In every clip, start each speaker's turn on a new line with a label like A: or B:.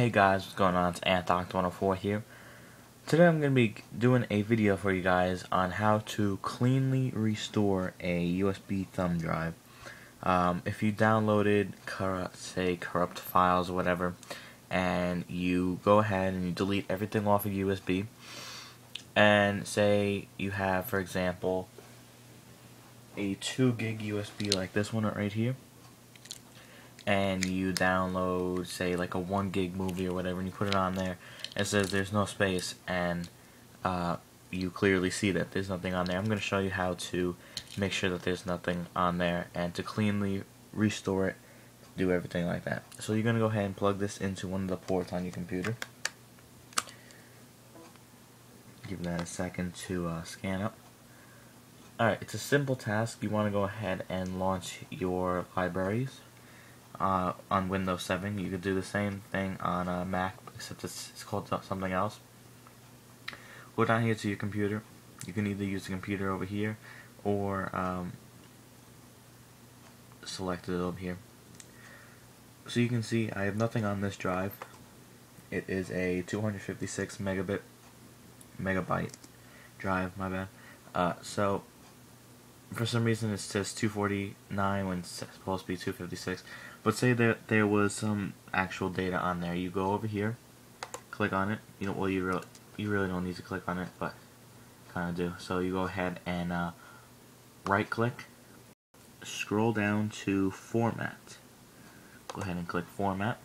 A: Hey guys, what's going on? It's Anthoct104 here. Today I'm going to be doing a video for you guys on how to cleanly restore a USB thumb drive. Um, if you downloaded, say, corrupt files or whatever, and you go ahead and you delete everything off of USB, and say you have, for example, a 2 gig USB like this one right here, and you download, say, like a 1 gig movie or whatever, and you put it on there, it says there's no space, and uh, you clearly see that there's nothing on there. I'm going to show you how to make sure that there's nothing on there, and to cleanly restore it, do everything like that. So you're going to go ahead and plug this into one of the ports on your computer. Give that a second to uh, scan up. Alright, it's a simple task. You want to go ahead and launch your libraries uh, on Windows 7. You could do the same thing on a Mac, except it's, it's called something else. Go down here to your computer. You can either use the computer over here or um, select it over here. So you can see I have nothing on this drive. It is a 256 megabit megabyte drive, my bad. Uh, so for some reason it says 249 when it's supposed to be 256 but say that there was some actual data on there. You go over here click on it. You know well you really you really don't need to click on it but kind of do. So you go ahead and uh, right click scroll down to format. Go ahead and click format.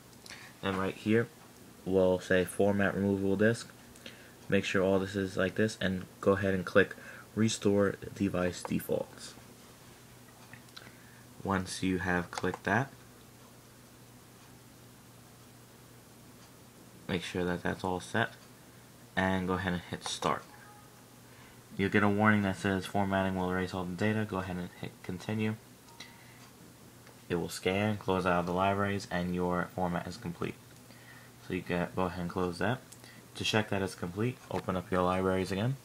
A: And right here we'll say format removable disk. Make sure all this is like this and go ahead and click restore device defaults. Once you have clicked that, make sure that that's all set and go ahead and hit start. You'll get a warning that says formatting will erase all the data. Go ahead and hit continue. It will scan, close out the libraries, and your format is complete. So you can go ahead and close that. To check that it's complete, open up your libraries again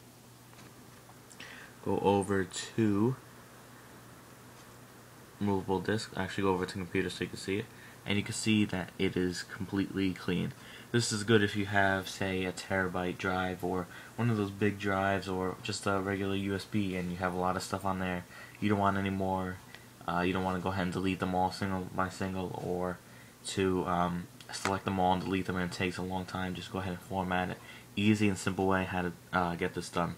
A: go over to movable disk actually go over to computer so you can see it. And you can see that it is completely clean. This is good if you have say a terabyte drive or one of those big drives or just a regular USB and you have a lot of stuff on there. You don't want any more uh, you don't want to go ahead and delete them all single by single or to um, select them all and delete them. And it takes a long time. Just go ahead and format it. Easy and simple way how to uh, get this done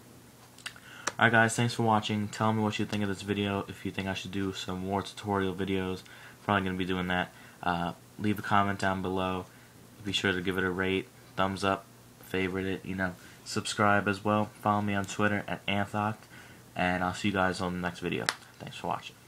A: Alright guys, thanks for watching. Tell me what you think of this video. If you think I should do some more tutorial videos, probably going to be doing that. Uh, leave a comment down below. Be sure to give it a rate, thumbs up, favorite it, you know. Subscribe as well. Follow me on Twitter at Anthoct. And I'll see you guys on the next video. Thanks for watching.